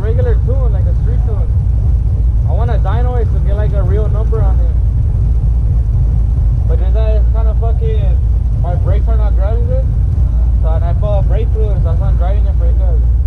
regular tune, like a street tune. I want a dyno to get like a real number on it. But then that is kind of fucking, my brakes are not driving it. So I felt a breakthrough, so I started driving it for good.